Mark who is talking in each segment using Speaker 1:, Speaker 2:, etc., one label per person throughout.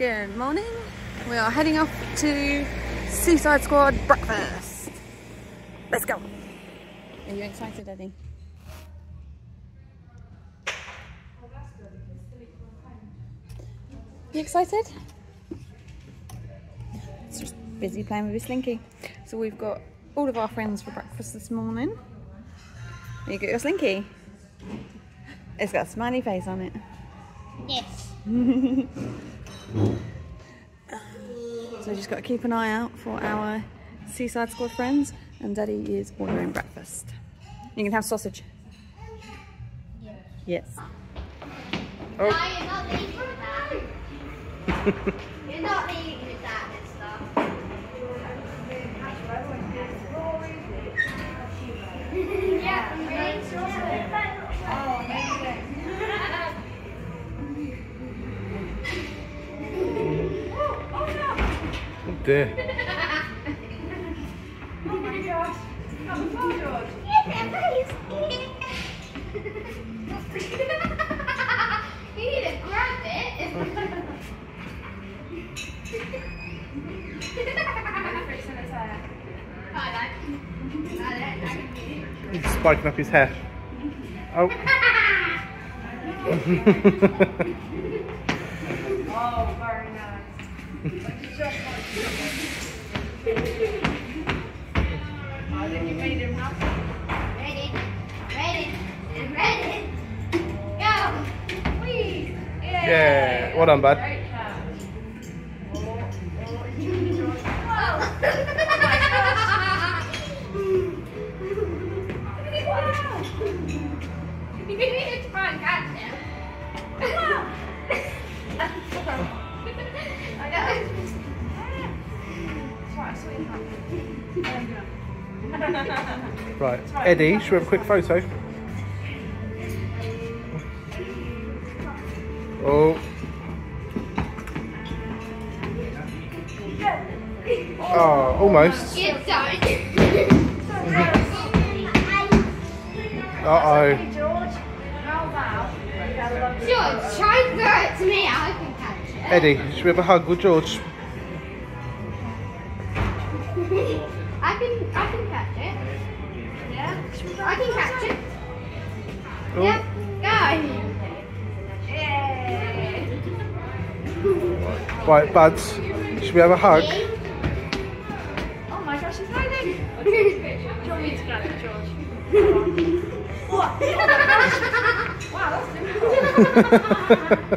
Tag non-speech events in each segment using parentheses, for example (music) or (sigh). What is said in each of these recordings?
Speaker 1: Good morning. We are heading off to Seaside Squad breakfast. Let's go. Are you excited, Eddie? You excited? It's just busy playing with his slinky. So we've got all of our friends for breakfast this morning. You got your slinky? It's got a smiley face on it.
Speaker 2: Yes. (laughs)
Speaker 1: So just got to keep an eye out for our Seaside Squad friends. And Daddy is ordering breakfast. You can have sausage. Yes.
Speaker 2: No, Oh
Speaker 3: dear.
Speaker 2: you need to grab. I don't. I don't. I can do it.
Speaker 3: He's spiking up his hair. Oh. (laughs)
Speaker 4: Oh, very nice.
Speaker 3: Yeah. Well done, bud. Right. Eddie, should we have a quick photo? Oh. Oh, almost. Uh oh.
Speaker 4: George. How about you got a lovely
Speaker 2: George, try and throw it to me. I can catch it.
Speaker 3: Eddie, should we have a hug with George? Right, buds, should we have a hug?
Speaker 4: Oh my gosh, he's hiding. Do you want me to grab it, George? what? Oh my gosh. Wow, that's difficult.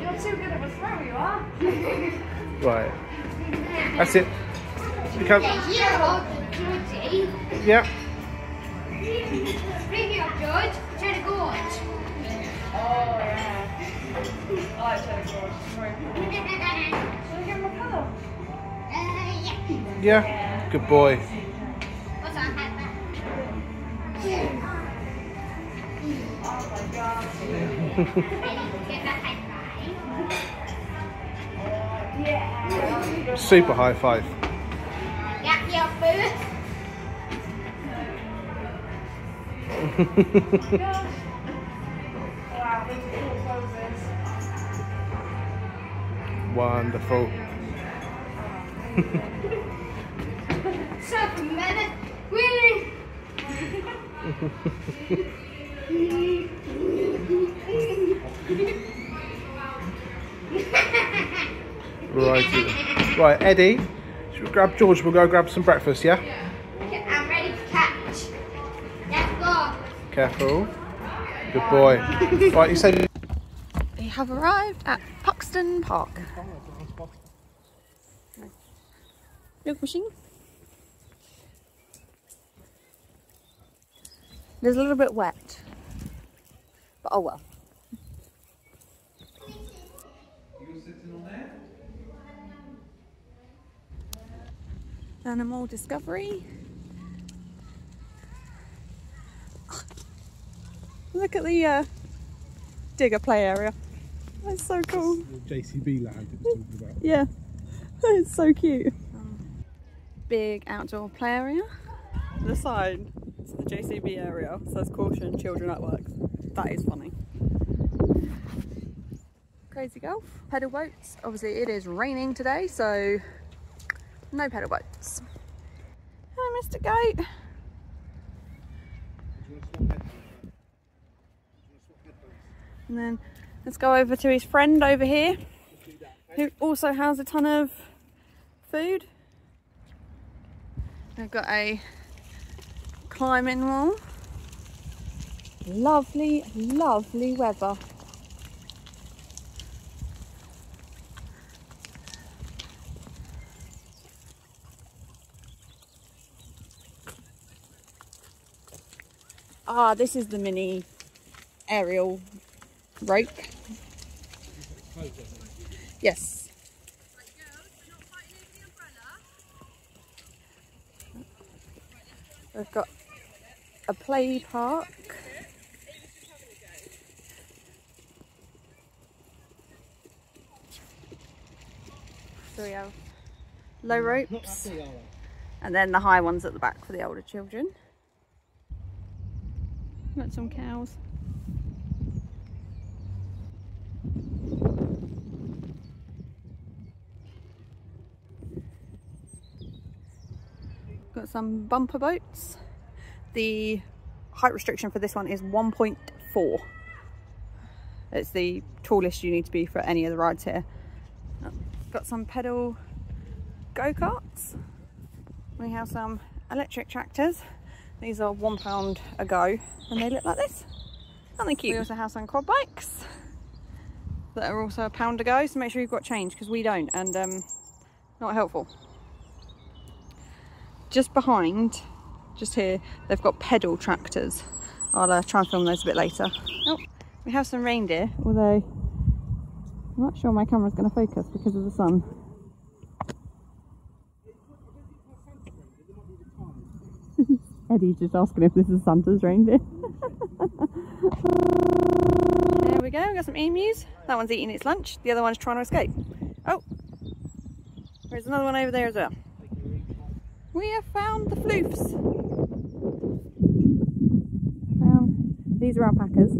Speaker 4: You're too good of a throw, you are.
Speaker 3: Right. That's it. You come.
Speaker 2: Yeah, you're holding Georgie.
Speaker 3: Yeah.
Speaker 2: Bring it up, George. Try to gorge.
Speaker 4: Oh, yeah. I like Cheddar George. (laughs) Sorry.
Speaker 3: High Good boy. (laughs) Super high five. (laughs)
Speaker 2: Yeah, (laughs) Stop a minute. Really?
Speaker 3: Right. Right, Eddie, should we grab George? We'll go grab some breakfast, yeah?
Speaker 2: Okay, I'm ready to catch. Let's go.
Speaker 3: Careful. Good boy. Right, you said.
Speaker 1: We have arrived at Puxton Park. Look machine. It's a little bit wet. But oh well. Animal Discovery. Look at the uh, digger play area. That's so cool.
Speaker 3: JCB land it was talking about.
Speaker 1: Yeah, (laughs) it's so cute. Big outdoor play area. The sign, it's the JCB area, says caution children at work. That is funny. Crazy Golf. Pedal boats. Obviously it is raining today, so no pedal boats. Hello, Mr. Goat. And then let's go over to his friend over here, who also has a ton of food. I've got a climbing wall. Lovely, lovely weather. Ah, this is the mini aerial rope. Yes. We've got a play park. So we have low ropes and then the high ones at the back for the older children. Got some cows. Got some bumper boats. The height restriction for this one is 1.4. It's the tallest you need to be for any of the rides here. Got some pedal go-karts. We have some electric tractors. These are one pound a go and they look like this. Aren't they cute? We also have some quad bikes that are also a pound a go. So make sure you've got change because we don't and um, not helpful. Just behind, just here, they've got pedal tractors. I'll uh, try and film those a bit later. Oh, we have some reindeer, although I'm not sure my camera's going to focus because of the sun. (laughs) Eddie's just asking if this is Santa's reindeer. (laughs) there we go, we got some emus. That one's eating its lunch, the other one's trying to escape. Oh, there's another one over there as well. We have found the floofs. Found, these are alpacas.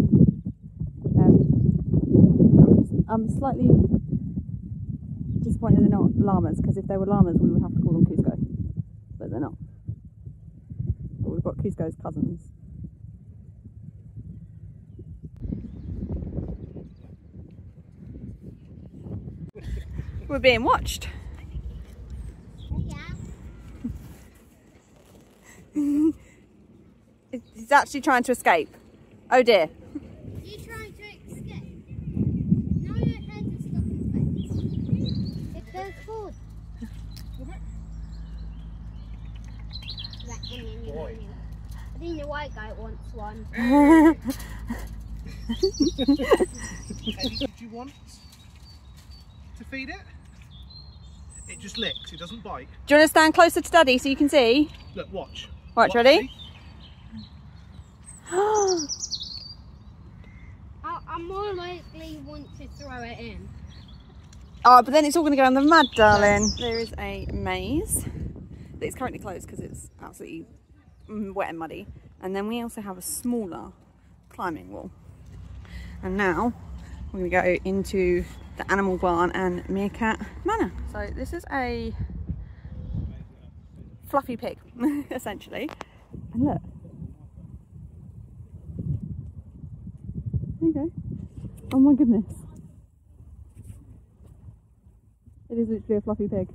Speaker 1: Um, I'm slightly disappointed they're not llamas because if they were llamas we would have to call them Kuzco, but they're not. But we've got Kuzco's cousins. (laughs) We're being watched. (laughs) He's actually trying to escape. Oh dear.
Speaker 5: You trying to escape? Now your head is stuck in place. It goes forward. Boy. I think the white guy wants one. (laughs)
Speaker 3: Eddie, did you want to feed it? It just licks, it doesn't bite.
Speaker 1: Do you want to stand closer to Daddy so you can see?
Speaker 3: Look, watch.
Speaker 1: Right,
Speaker 3: Watch,
Speaker 1: ready? (gasps) (gasps) (gasps)
Speaker 3: see?
Speaker 5: I, I more likely want to throw it in.
Speaker 1: Oh, but then it's all going to go in the mud, darling. There is a maze that is currently closed because it's absolutely wet and muddy. And then we also have a smaller climbing wall. And now we're going to go into the animal barn and meerkat manor. So this is a fluffy pig, (laughs) essentially. And look. Go. Oh my goodness. It is literally a fluffy pig.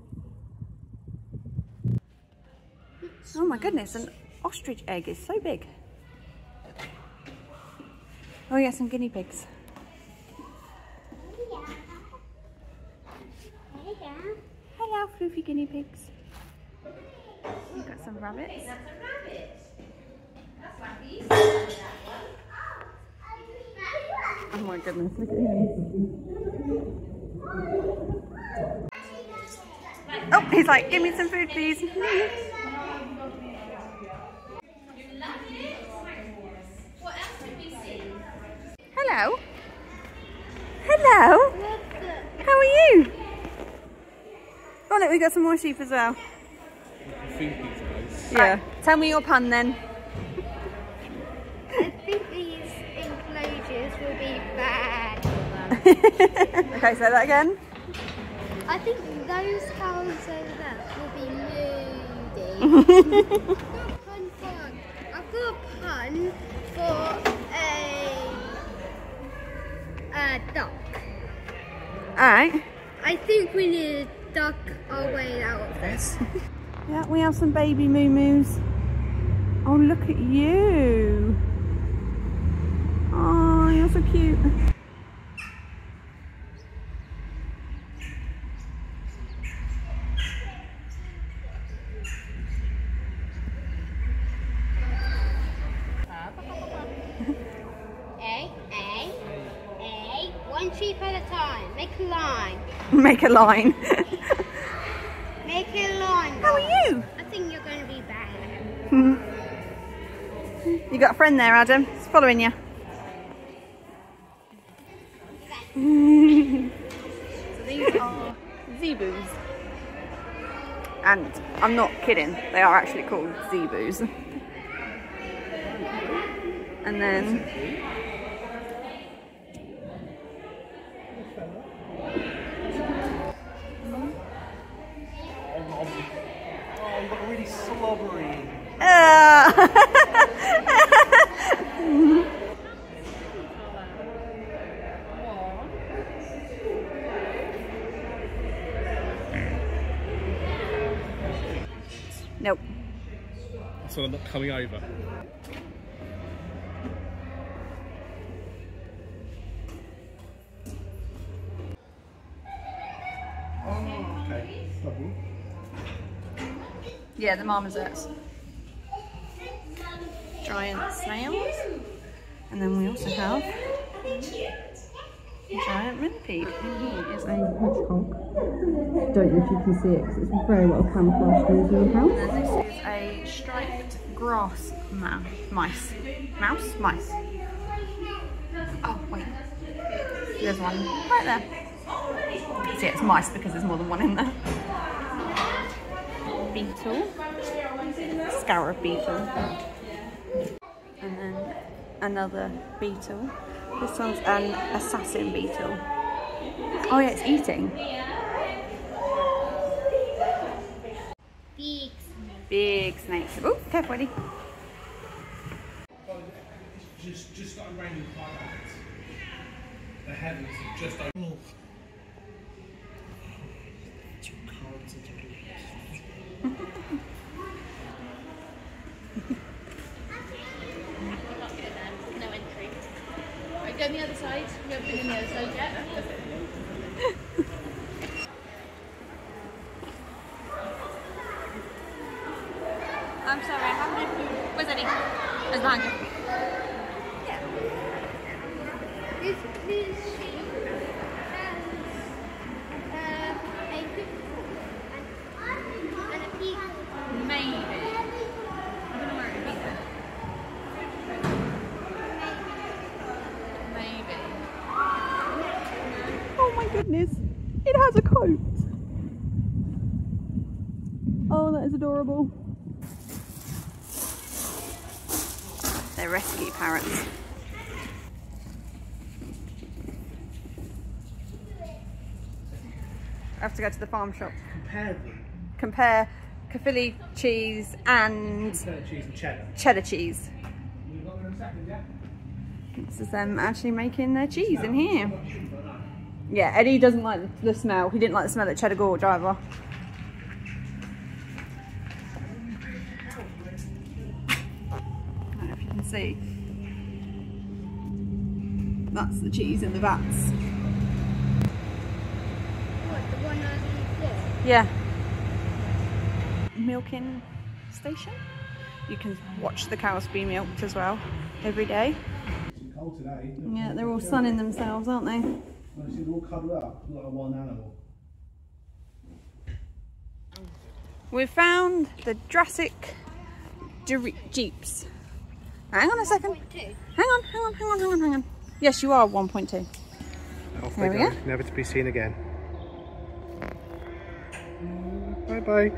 Speaker 1: Oh my goodness, an ostrich egg is so big. Oh yeah, some guinea pigs. Hello, fluffy guinea pigs. We've got some rabbits. Oh my goodness, look at him. Oh, he's like, give me some food, please. Hello. Hello. How are you? Oh look, we got some more sheep as well. Yeah. Tell me your pun then.
Speaker 5: I think these enclosures will be bad (laughs)
Speaker 1: okay, say that again.
Speaker 5: I think those cows over there will be moody. I've got a pun for, I've got a pun for a, a duck.
Speaker 1: Alright.
Speaker 5: I think we need to duck our way out of this. (laughs)
Speaker 1: Yeah, we have some baby moo moos. Oh, look at you. You're so cute.
Speaker 5: A, A, A, one sheep at a time. Make a line. (laughs)
Speaker 1: Make a line.
Speaker 5: Make a line.
Speaker 1: How are you?
Speaker 5: I think you're going to be bad. Hmm.
Speaker 1: You got a friend there, Adam. He's following you. I'm not kidding, they are actually called zebus. And then
Speaker 3: Oh, you've got a really slobbery.
Speaker 1: Uh, nope.
Speaker 3: So I'm not coming over. Oh, okay. Double.
Speaker 1: Yeah, the marmosets. Giant snails. And then we also have a giant millipede. And he is a hedgehog.
Speaker 6: Don't know if you can see it because it's very well camouflaged in his little house.
Speaker 1: And then this is a striped grass ma mice. Mouse? Mice. Oh, wait. There's one right there. See, it's mice because there's more than one in there. Beetle. Scarab beetle. And then another beetle. This one's an assassin beetle. Oh yeah, it's eating.
Speaker 5: Big.
Speaker 1: Big snake. Oh, careful, Eddie.
Speaker 3: Just, just started raining quite a lot. The heavens have just opened. (laughs)
Speaker 2: Uh, no entry. Right, go on the other side. We haven't been on the other side yet.
Speaker 1: I'm sorry, I have no food. Where's Eddie? Where's behind you?
Speaker 5: This, this sheep has uh, a good and, and a pig.
Speaker 1: Maybe. I don't know where it would be then. Maybe. Oh my goodness. It has a coat. Oh, that is adorable. They're rescue parrots. I have to go to the farm shop.
Speaker 3: Compare them.
Speaker 1: Compare Caerphilly cheese and
Speaker 3: Cheddar cheese and cheddar.
Speaker 1: cheddar cheese.
Speaker 3: We've got them in a second, yeah?
Speaker 1: This is them actually making their cheese in here. Yeah, Eddie doesn't like the smell. He didn't like the smell of cheddar gorge either. That's the cheese in the vats.
Speaker 5: What, the one on the floor?
Speaker 1: Yeah. Milking station. You can watch the cows be milked as well every day.
Speaker 3: It's cold today.
Speaker 1: Yeah, they're all sunning themselves, aren't they?
Speaker 3: I see they're all cuddled up like one animal.
Speaker 1: We've found the Jurassic Jeeps. Hang on a second.
Speaker 5: Point.
Speaker 1: Hang on, hang on, hang on, hang on, hang on. Yes, you are 1.2.
Speaker 3: Off
Speaker 1: There
Speaker 3: they go,
Speaker 1: go.
Speaker 3: never to be seen again. Bye bye.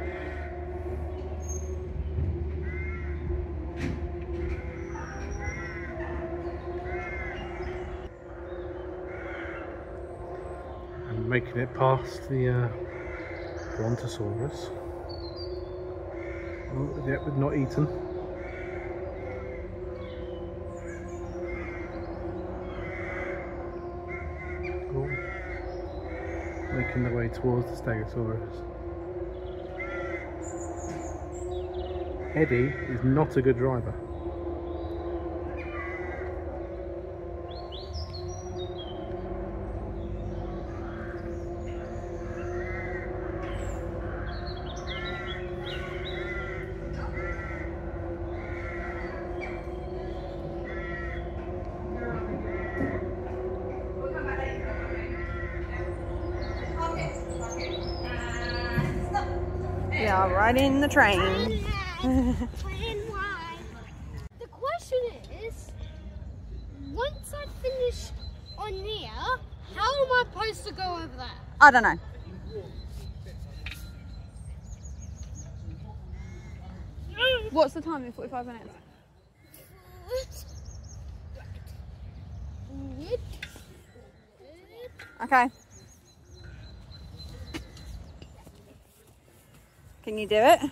Speaker 3: And making it past the uh, Brontosaurus. Oh, yeah, but not eaten. Oh. Making their way towards the Stegosaurus. Eddie is not a good driver.
Speaker 4: We are riding the train. (laughs)
Speaker 5: The question is, once I finish on here, how am I supposed to go over there?
Speaker 4: I don't know. What's the time in 45 minutes? Okay. Can you do it?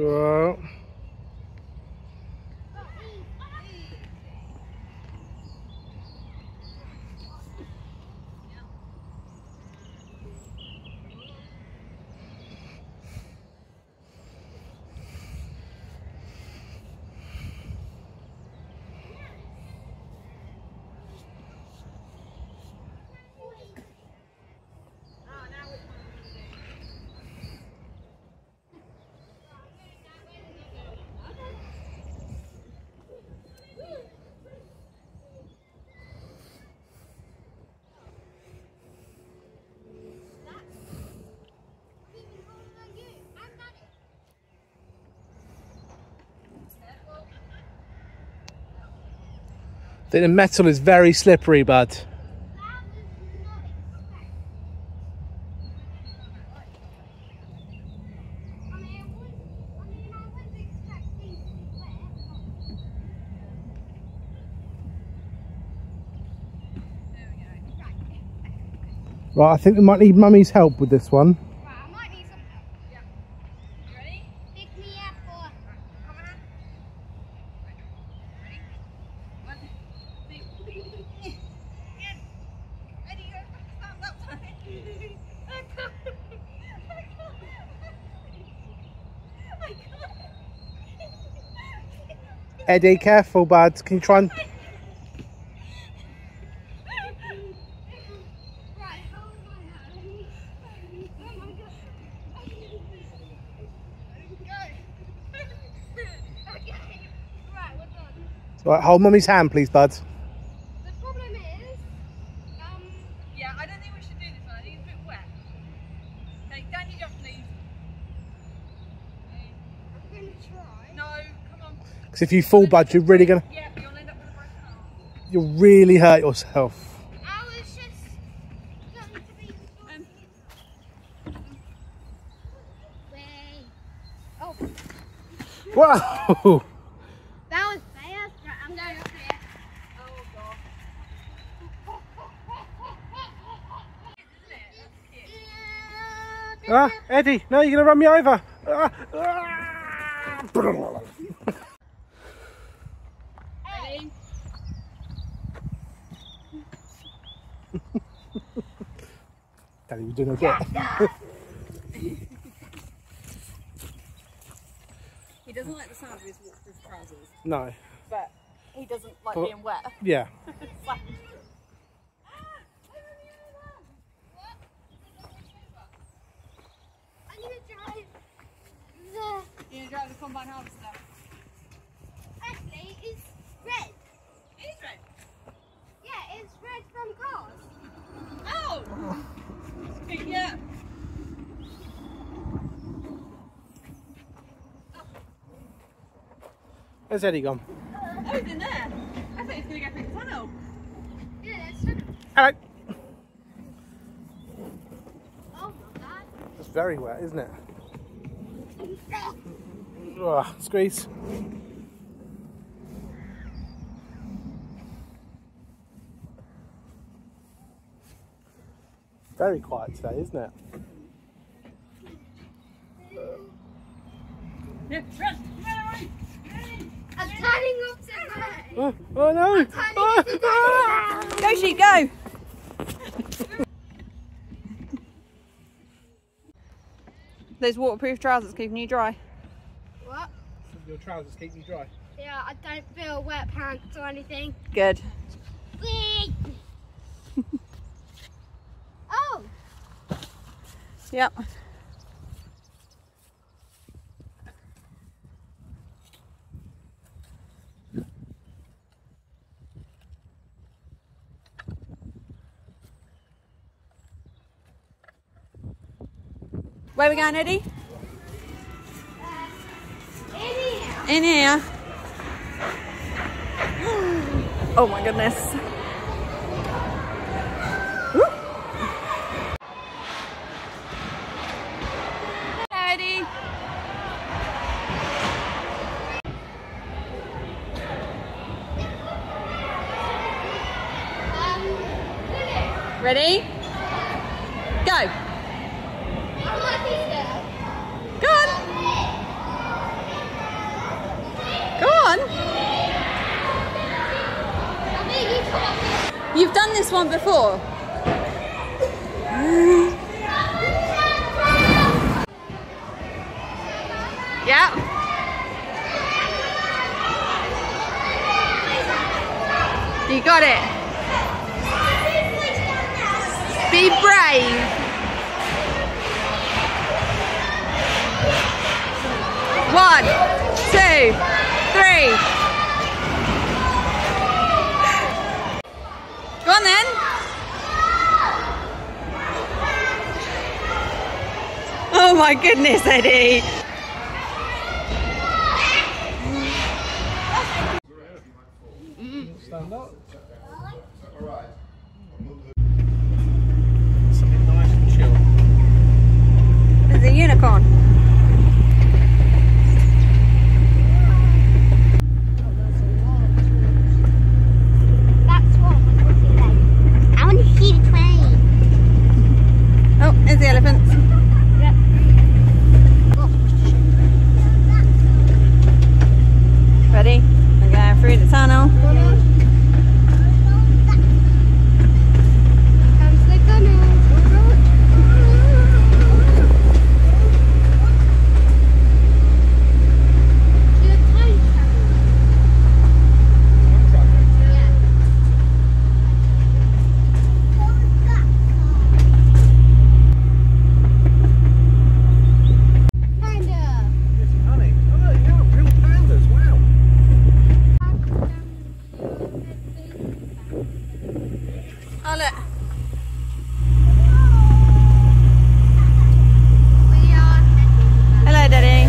Speaker 4: Uh,
Speaker 3: Well, the metal is very slippery, bud. Right, I think we might need Mummy's help with this one. Eddie, careful, bud. Can you try and...
Speaker 5: Right, hold
Speaker 3: Mummy's hand, please, bud.
Speaker 5: The problem is, um,
Speaker 4: Yeah, I don't think we should do this one. I think it's a bit wet. Okay, don't you jump, please.
Speaker 5: I'm gonna try.
Speaker 4: No, come on.
Speaker 3: Because if you fall, bud, you're really gonna...
Speaker 4: Yeah, you'll end up with a broken.
Speaker 3: You'll really hurt yourself.
Speaker 5: I was just going to be.
Speaker 4: Um,
Speaker 5: Way. Oh,
Speaker 3: Whoa! (laughs)
Speaker 5: that was fast. Right, I'm going up there.
Speaker 4: Oh, God.
Speaker 3: Ah, Eddie, now you're gonna run me over. Ah, ah. that. You doing okay? (laughs)
Speaker 4: he doesn't like the sound of his waterproof trousers.
Speaker 3: No.
Speaker 4: But he doesn't like
Speaker 3: but,
Speaker 4: being wet.
Speaker 3: Yeah. (laughs)
Speaker 5: Actually, it's red.
Speaker 1: It is red.
Speaker 5: Yeah, it's red from cars.
Speaker 1: Oh! (laughs) Yeah.
Speaker 3: Where's Eddie gone?
Speaker 1: Oh, he's in there. I thought he was going to go through the tunnel.
Speaker 5: Yeah, that's true.
Speaker 3: Hello.
Speaker 5: Oh.
Speaker 3: It's very wet, isn't it? (laughs) Ugh, squeeze. Very quiet today, isn't it?
Speaker 1: Yeah, run, run away.
Speaker 5: I'm turning up to.
Speaker 3: Oh, oh no!
Speaker 5: turning into
Speaker 3: ah.
Speaker 1: Go, sheep, go. Those waterproof trousers keeping you dry.
Speaker 5: What?
Speaker 3: Your trousers keep you dry.
Speaker 5: Yeah, I don't feel wet pants or anything.
Speaker 1: Good.
Speaker 5: Whee! oh,
Speaker 1: Yep. Where we going, Eddie?
Speaker 5: in here.
Speaker 1: In here. (gasps) Oh my goodness. Go. Go on. Go on. You've done this one before. Yeah. You got it. Be brave. One, two, three. Go on then. Oh my goodness, Eddie.
Speaker 3: Stand up. Something nice and chill.
Speaker 1: There's a unicorn.
Speaker 5: That's what was it like? I want to see the train.
Speaker 1: Oh, there's the elephants. Ready? We're going through the tunnel.
Speaker 5: Comes the Panda.
Speaker 3: Yes, honey. Oh, look, yeah, real pandas. Wow.
Speaker 1: Oh, look.
Speaker 5: We are heading
Speaker 1: Hello, Daddy.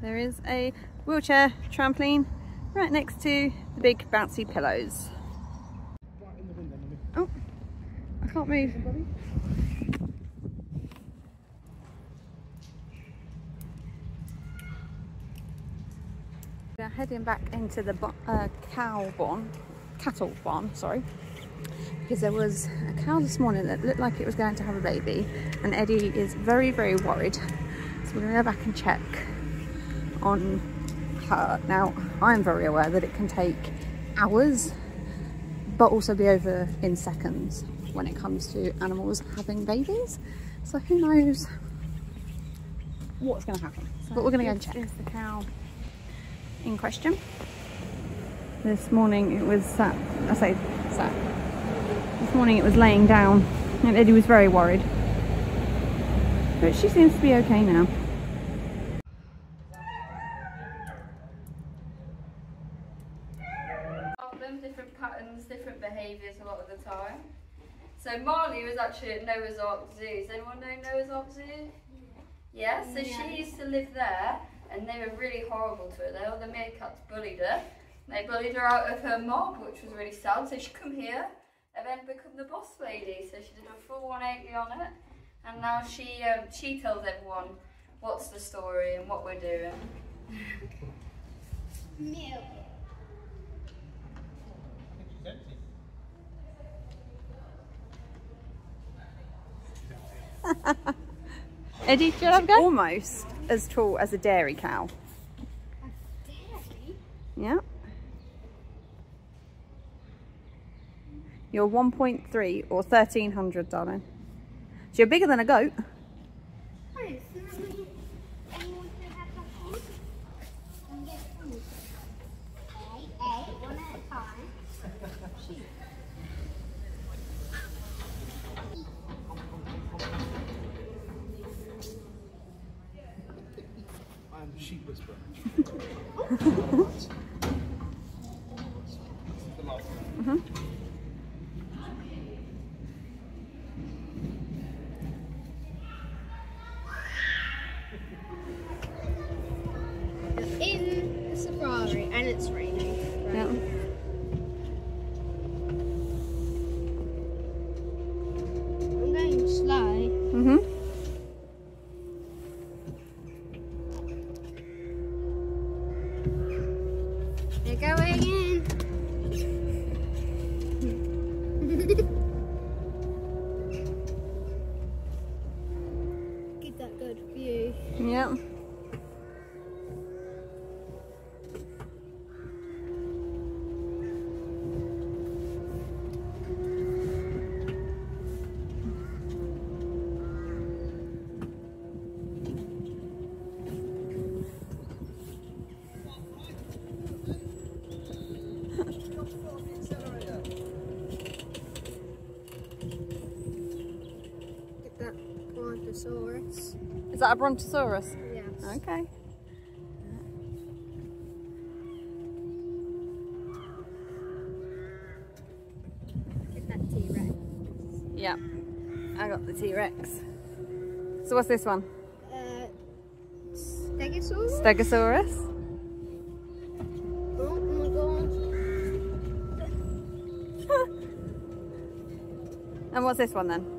Speaker 1: There is a wheelchair trampoline right next to the big bouncy pillows. Oh, I can't move. We're heading back into the uh, cow barn, cattle barn, sorry, because there was a cow this morning that looked like it was going to have a baby, and Eddie is very, very worried. So we're going to go back and check on her. Now, I'm very aware that it can take hours but also be over in seconds when it comes to animals having babies. So who knows what's going to happen. but we're going to go and check. Is the cow in question? This morning it was sat. I say sat. This morning it was laying down and Eddie was very worried. But she seems to be okay now.
Speaker 4: problem, different patterns, different behaviours a lot of the time. So Marley was actually at Noah's Ark Zoo. Does anyone know Noah's Ark Zoo? Yeah, so she used to live there and they were really horrible to her. They, all the meerkats bullied her. They bullied her out of her mob, which was really sad. So she come here and then become the boss lady. So she did a full 180 on it. And now she um, she tells everyone what's the story and what we're doing. (laughs)
Speaker 5: Milk. (laughs)
Speaker 1: Eddie, do you a go? Almost as tall as a dairy cow.
Speaker 5: Dairy?
Speaker 1: Yeah. You're 1.3 or 1300, darling. So you're bigger than a goat.
Speaker 5: Oh, so that means anyone can have that food and get food. A, A, one at a time.
Speaker 3: I'm the sheep whisperer. the last one.
Speaker 5: In the safari and it's raining.
Speaker 1: Yeah.
Speaker 5: I'm going slow.
Speaker 1: Mhm.
Speaker 5: They're going in. Get that good view.
Speaker 1: Yeah.
Speaker 5: Get that brontosaurus.
Speaker 1: Is that a brontosaurus?
Speaker 5: Yes.
Speaker 1: Okay.
Speaker 5: Get that T-Rex.
Speaker 1: Yeah. I got the T-Rex. So what's this one?
Speaker 5: Uh, Stegosaurus?
Speaker 1: Stegosaurus?
Speaker 5: Oh. (laughs)
Speaker 1: And what's this one then?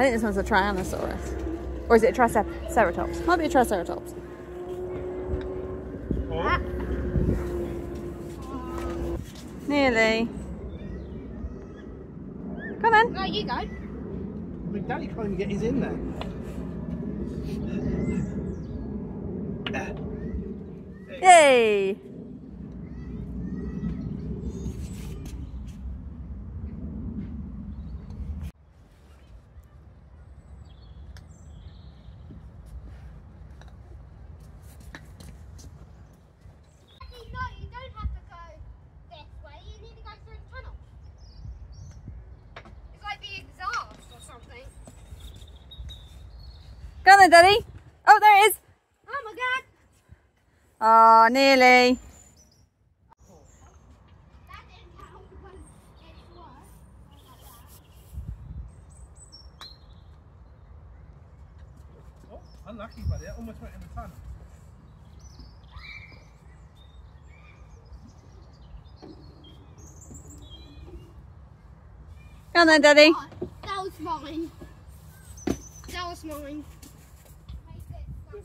Speaker 5: I
Speaker 1: think this one's a Tyrannosaurus. Or is it a Triceratops? Might be a Triceratops.
Speaker 5: Ah.
Speaker 1: Nearly. Come on.
Speaker 5: Oh, you go.
Speaker 3: I mean, Daddy can't even get his in there.
Speaker 1: Yay!
Speaker 5: Actually, no, you don't have to go this way. You need to go through the tunnel. It's like the exhaust or something.
Speaker 1: Go on Daddy. Oh, there it is.
Speaker 5: Oh my god.
Speaker 1: Oh, nearly.
Speaker 5: That didn't count because it's worse.
Speaker 3: Oh, unlucky, buddy. I almost went in the tunnel.
Speaker 1: Go on then, Daddy.
Speaker 5: Oh, that was mine. That was mine.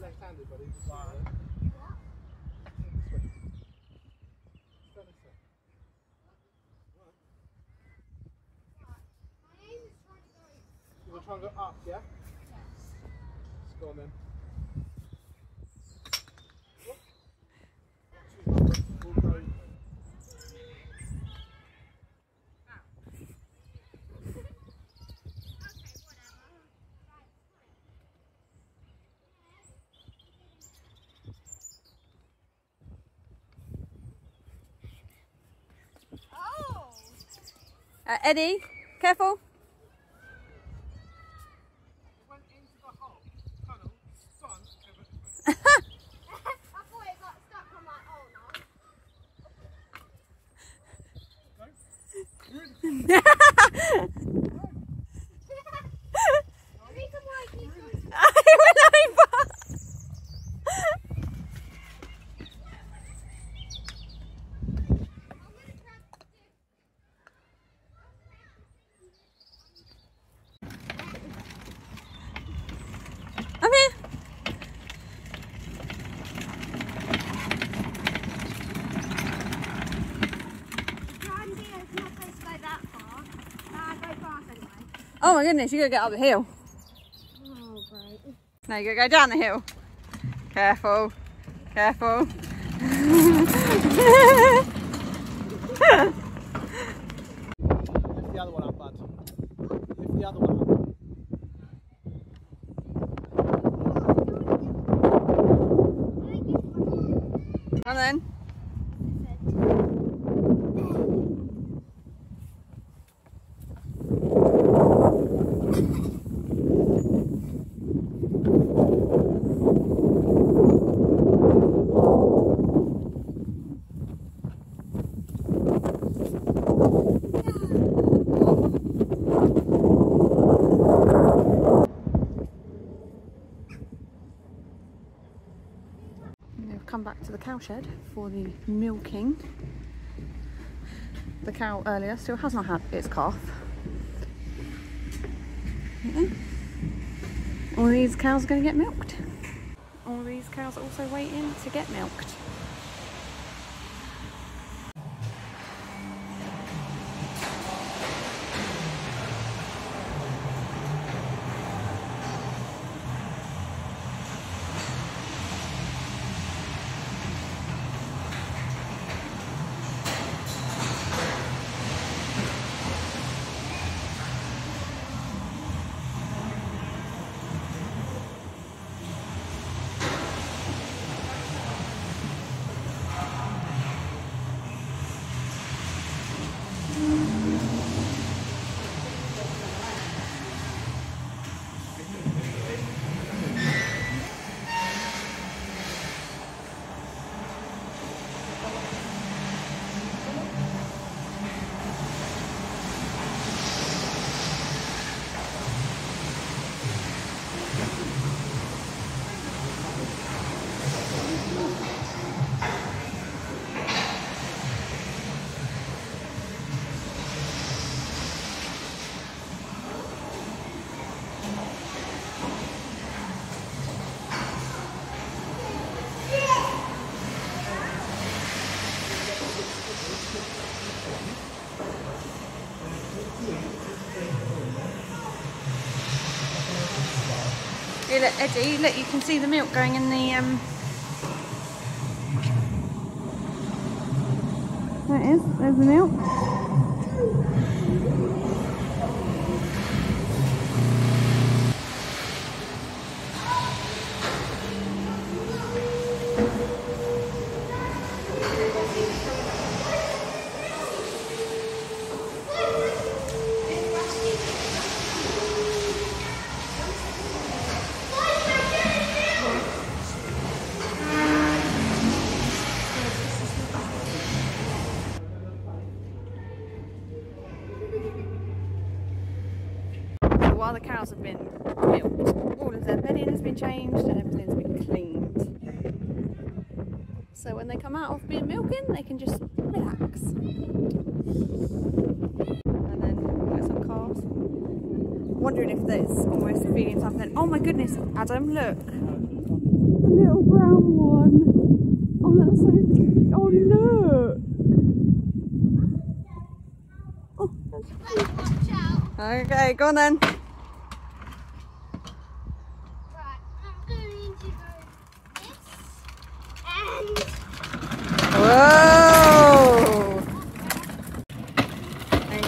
Speaker 3: Left-handed. Just. Go this way. You want to go up, yeah? Let's go on then. We'll go-
Speaker 5: Oh.
Speaker 1: Uh, Eddie, careful.
Speaker 3: Went (laughs) into (laughs) the hole, tunnel, spun, and went this way.
Speaker 5: I thought it got stuck. I'm like, oh no.
Speaker 3: Go. You're in.
Speaker 5: The reason why I keep going
Speaker 1: I went over. I'm here.
Speaker 5: Randy is not supposed to go that far. Uh, go fast anyway.
Speaker 1: Oh my goodness, you gotta get up the hill.
Speaker 5: Oh, great.
Speaker 1: No, you gotta go down the hill. Careful. Careful. (laughs)
Speaker 3: Lift the other one up, bud. Lift the other one up.
Speaker 1: and then. We've the cowshed for the milking. The cow earlier still has not had its calf. All these cows are going to get milked. All these cows are also waiting to get milked. Look, Eddie, look, you can see the milk going in the. Um... There it is, there's the milk. So when they come out of being milking, they can just relax. And then get some calves. Wondering if there's almost feeding something. Oh my goodness, Adam, look. The little brown one. Oh, that's so cute. Oh, look. Oh, that's. Okay, go on then.
Speaker 5: Right, I'm going to go this and
Speaker 1: Whoa! And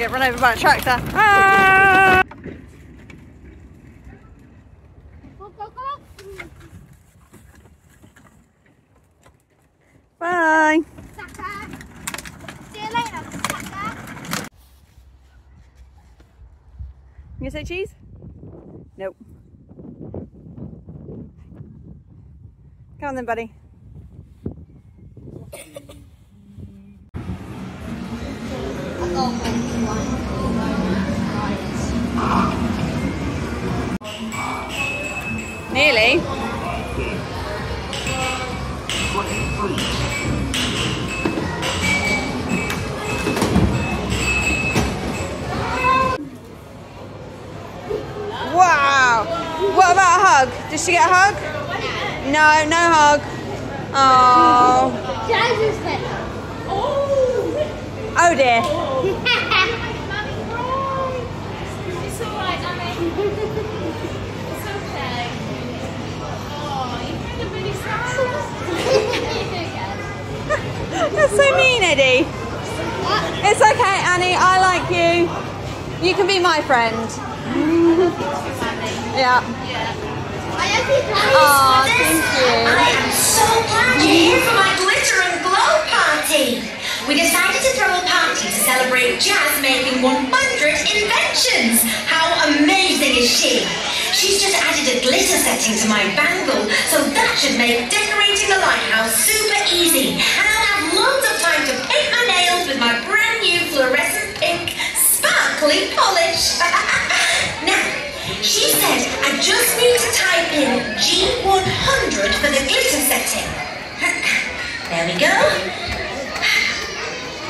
Speaker 1: get run over by a tractor. Ah!
Speaker 5: go, go, go.
Speaker 1: Bye.
Speaker 5: See you later, sucker.
Speaker 1: You say cheese? Nope. Come on then, buddy. Did she get a hug? No, no hug. Oh. Oh dear.
Speaker 2: It's alright, Annie. It's okay. You're kind of really sad.
Speaker 1: That's so mean, Eddie. It's okay, Annie. I like you. You can be my friend. (laughs) yeah.
Speaker 5: I
Speaker 1: thank you.
Speaker 7: I am so glad you're here for my glitter and glow party. We decided to throw a party to celebrate Jazz making 100 inventions. How amazing is she? She's just added a glitter setting to my bangle, so that should make decorating the lighthouse super easy. And I'll have loads of time to paint my nails with my brand new fluorescent pink sparkly polish. (laughs) she said I just need to type in G100 for the glitter setting. (laughs) There we go.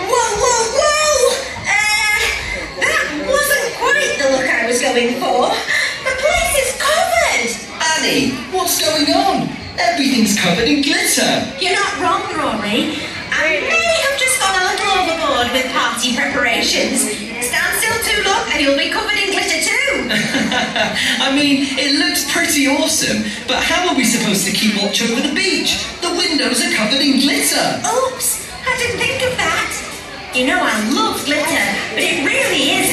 Speaker 7: Whoa, whoa, whoa! Uh, that wasn't quite the look I was going for. The place is covered.
Speaker 8: Annie, what's going on? Everything's covered in glitter.
Speaker 7: You're not wrong, Rory. I may have just gone a little overboard with party preparations. Stand still too long and you'll be covered in glitter too. (laughs)
Speaker 8: I mean, it looks pretty awesome, but how are we supposed to keep watch over the beach? The windows are covered in glitter.
Speaker 7: Oops, I didn't think of that. You know I love glitter, but it really is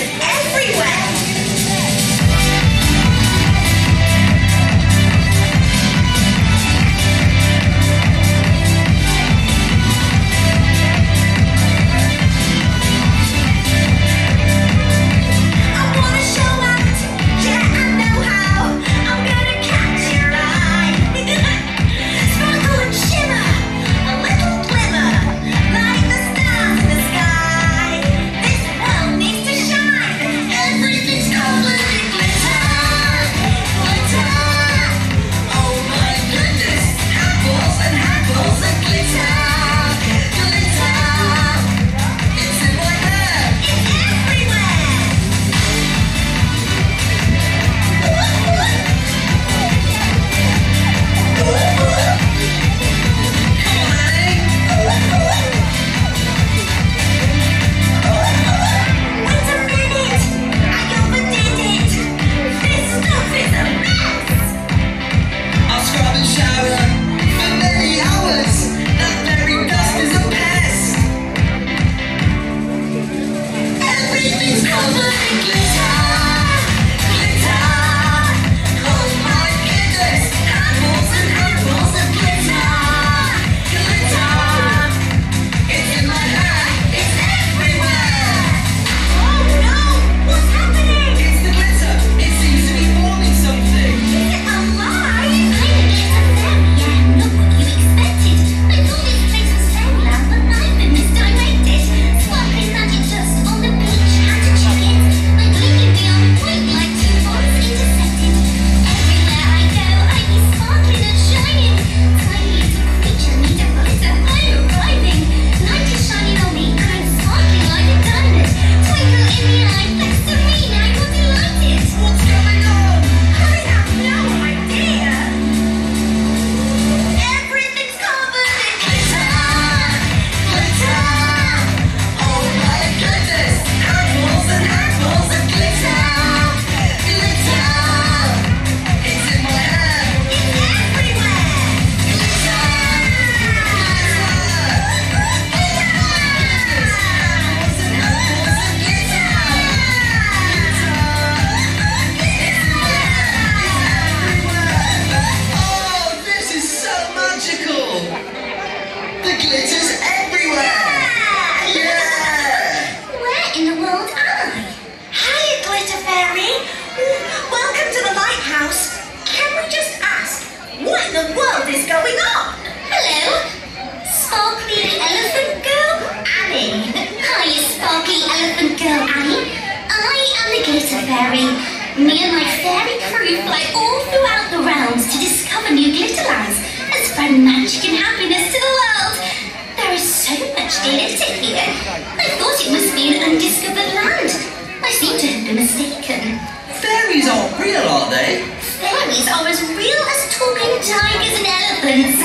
Speaker 8: fairies aren't real, are they?
Speaker 7: Fairies are as real as talking tigers and elephants.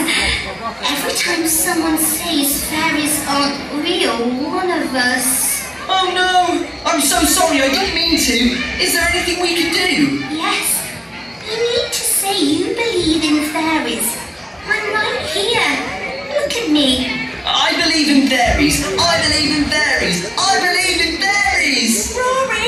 Speaker 7: Every time someone says fairies aren't real, one of us...
Speaker 8: Oh no! I'm so sorry, I didn't mean to. Is there anything we can do?
Speaker 7: Yes. You need to say you believe in fairies. I'm right here. Look at me.
Speaker 8: I believe in fairies. I believe in fairies. I believe in fairies.
Speaker 7: Rory!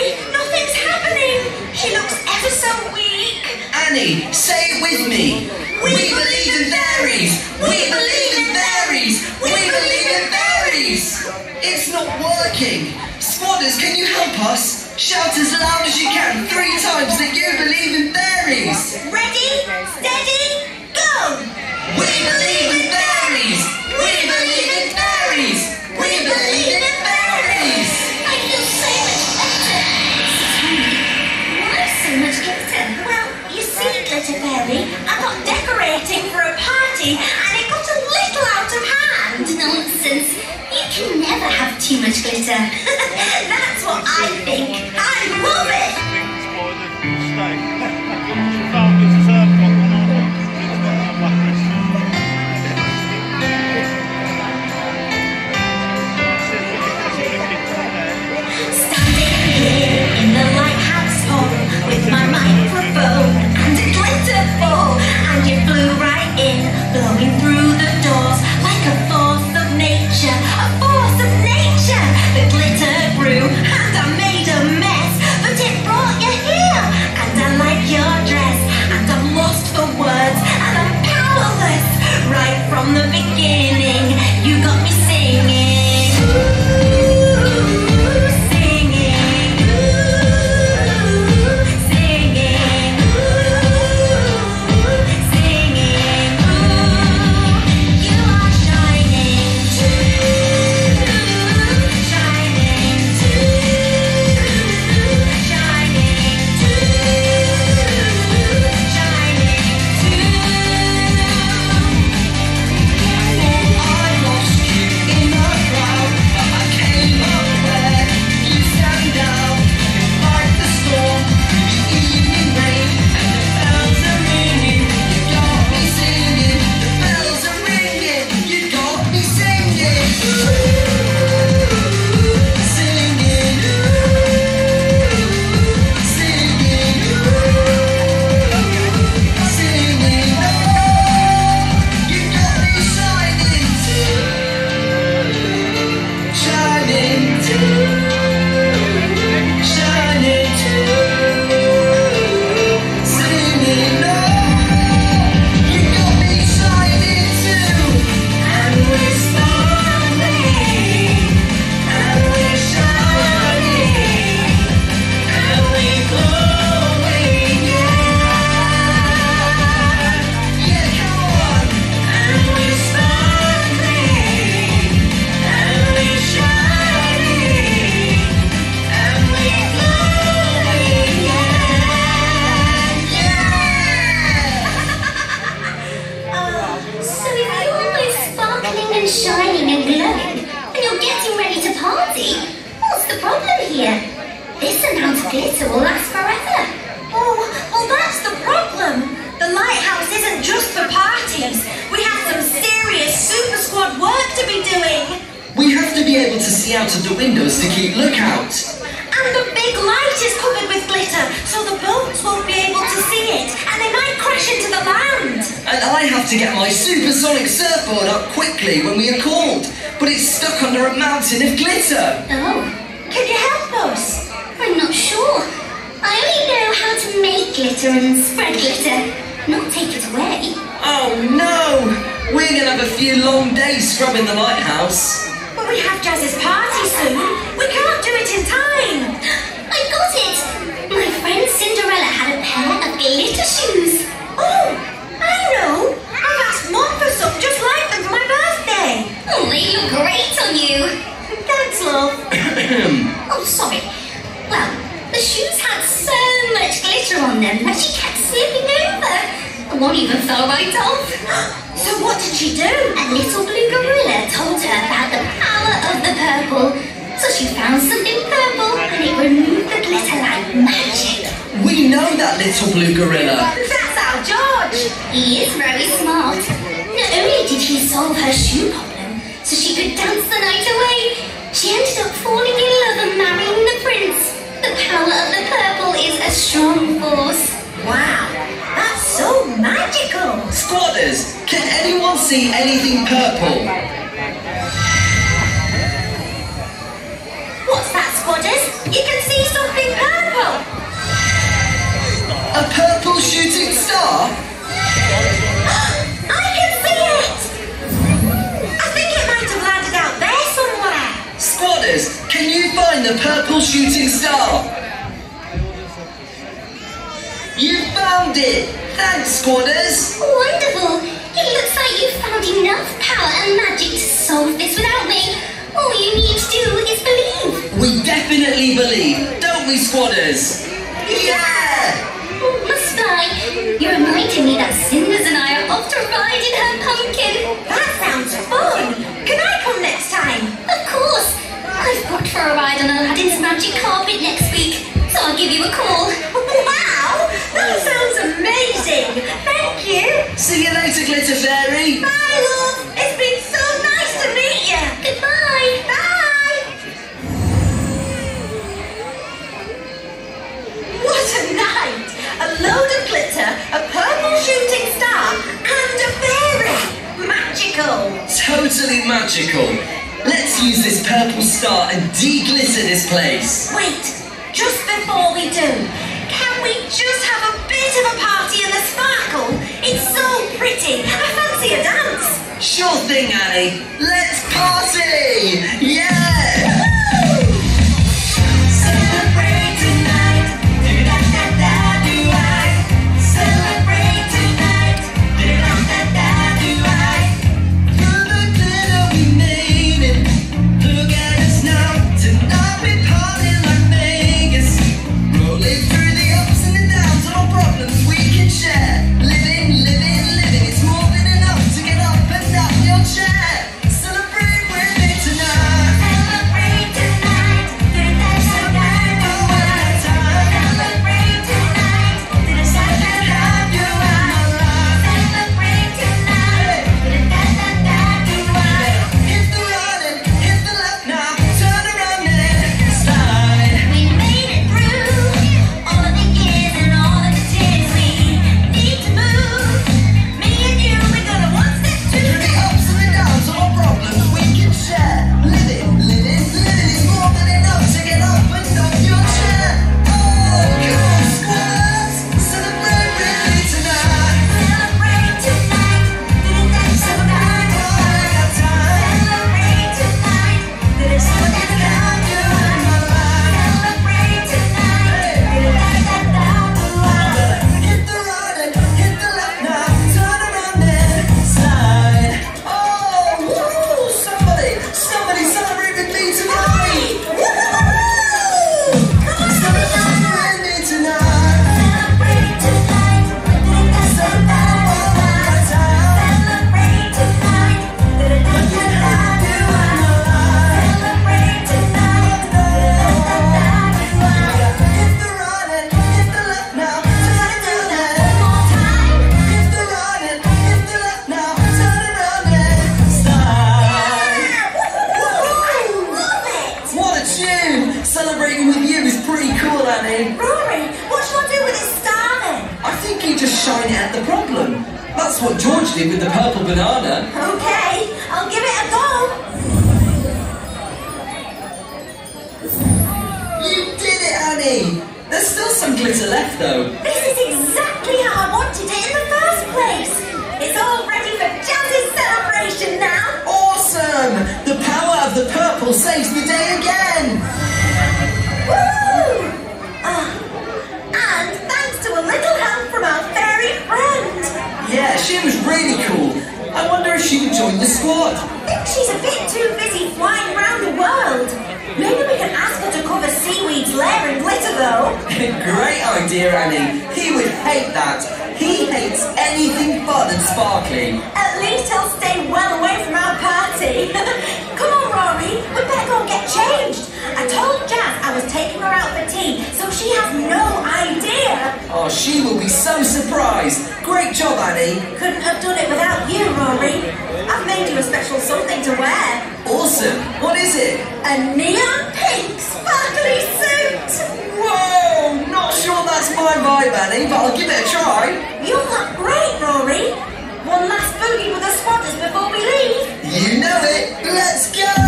Speaker 7: She looks ever so weak.
Speaker 8: Annie, say it with me. We, we believe in fairies. We believe in fairies. We believe in fairies. It's not working. Squaddies, can you help us? Shout as loud as you can three times that you believe in fairies.
Speaker 7: Ready, steady, go!
Speaker 8: We believe in fairies. We believe in fairies. We believe in
Speaker 7: party and it got a little out of hand. Nonsense. You can never have too much glitter. (laughs) That's what I think. I love it. Standing here in the lighthouse hall with my microphone and a glitter ball and you flew right in, blowing through the doors. smart. Not only did he solve her shoe problem so she could dance the night away, she ended up falling in love and marrying the prince. The power of the purple is a strong force. Wow, that's so magical!
Speaker 8: Squaddies, can anyone see anything purple?
Speaker 7: What's that, squaddies? You can see something purple!
Speaker 8: A purple shooting star?
Speaker 7: honors, can
Speaker 8: you find the purple shooting star? You found it! Thanks, Squaddies!
Speaker 7: Wonderful! It looks like you found enough power and magic to solve this without me. All you need to do is believe.
Speaker 8: We definitely believe, don't we, Squaddies? Yeah!
Speaker 7: Oh, must I? you're reminding me that Cinders and I are off to ride in her pumpkin. That sounds fun. Can I come next time? Of course. I've booked for a ride on Aladdin's magic carpet next week, so I'll give you a call. Wow! That sounds amazing! Thank you!
Speaker 8: See you later, Glitter Fairy!
Speaker 7: Bye, love! It's been so nice to meet you! Goodbye! Bye! What a night! A load of glitter, a purple shooting star, and a fairy! Magical!
Speaker 8: Totally magical! Let's use this purple star and de-glitter this place.
Speaker 7: Wait, just before we do, can we just have a bit of a party in the sparkle? It's so pretty. I fancy a dance.
Speaker 8: Sure thing, Annie. Let's party! What is it?
Speaker 7: A neon pink sparkly suit.
Speaker 8: Whoa, not sure that's my vibe, Annie, but I'll give it a try.
Speaker 7: You look great, Rory. One last boogie with the spotters before we leave.
Speaker 8: You know it. Let's go.